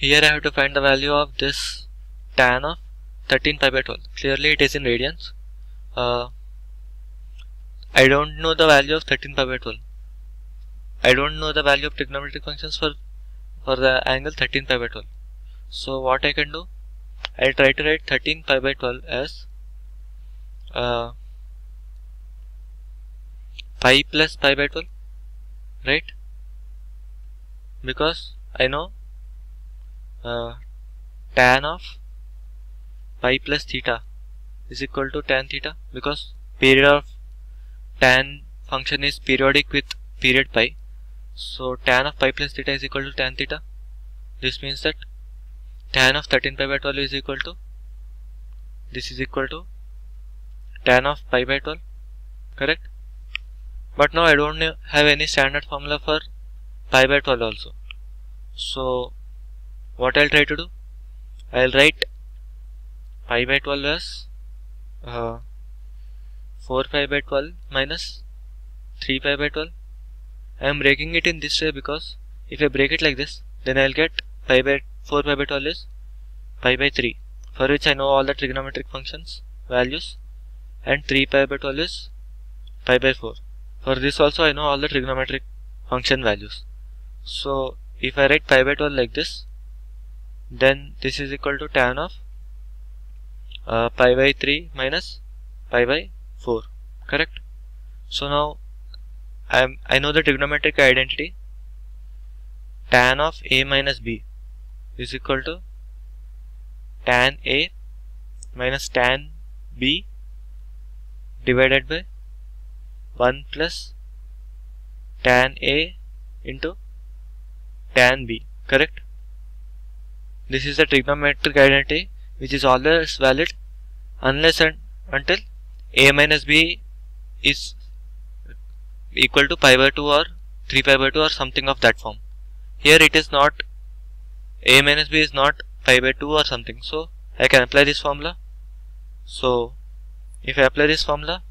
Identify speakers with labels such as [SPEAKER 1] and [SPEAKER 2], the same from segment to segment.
[SPEAKER 1] here I have to find the value of this tan of 13 pi by 12 clearly it is in radians. Uh, I don't know the value of 13 pi by 12 I don't know the value of trigonometric functions for for the angle 13 pi by 12 so what I can do? I'll try to write 13 pi by 12 as uh, pi plus pi by 12 right? Because I know uh, tan of pi plus theta is equal to tan theta because period of tan function is periodic with period pi. So tan of pi plus theta is equal to tan theta. This means that tan of 13 pi by 12 is equal to this is equal to tan of pi by 12 correct? But now I don't have any standard formula for pi by 12 also. So what I'll try to do? I'll write pi by 12 as uh, 4 pi by 12 minus 3 pi by 12 I am breaking it in this way because if I break it like this then I'll get pi by 4 pi by 12 is pi by 3 for which I know all the trigonometric functions values and 3 pi by 12 is pi by 4 for this also I know all the trigonometric function values. So if I write pi by 12 like this, then this is equal to tan of uh, pi by 3 minus pi by 4. Correct? So now I am I know the trigonometric identity tan of a minus b is equal to tan a minus tan b divided by 1 plus tan A into tan B correct this is the trigonometric identity which is always valid unless and until A minus B is equal to pi by 2 or 3 pi by 2 or something of that form. Here it is not A minus B is not pi by 2 or something. So I can apply this formula. So if I apply this formula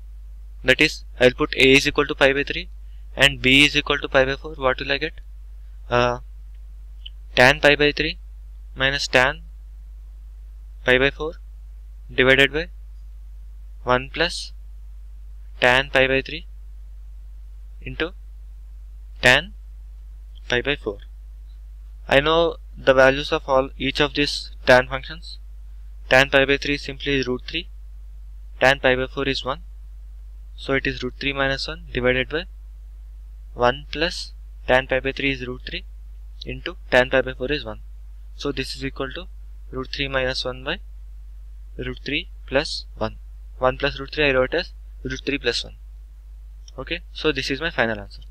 [SPEAKER 1] that is I'll put a is equal to pi by 3 and b is equal to pi by 4 what will I get? Uh, tan pi by 3 minus tan pi by 4 divided by 1 plus tan pi by 3 into tan pi by 4 I know the values of all each of these tan functions. Tan pi by 3 simply is root 3 tan pi by 4 is 1 so it is root 3 minus 1 divided by 1 plus tan pi by 3 is root 3 into tan pi by 4 is 1. So this is equal to root 3 minus 1 by root 3 plus 1. 1 plus root 3 I wrote as root 3 plus 1. Okay, so this is my final answer.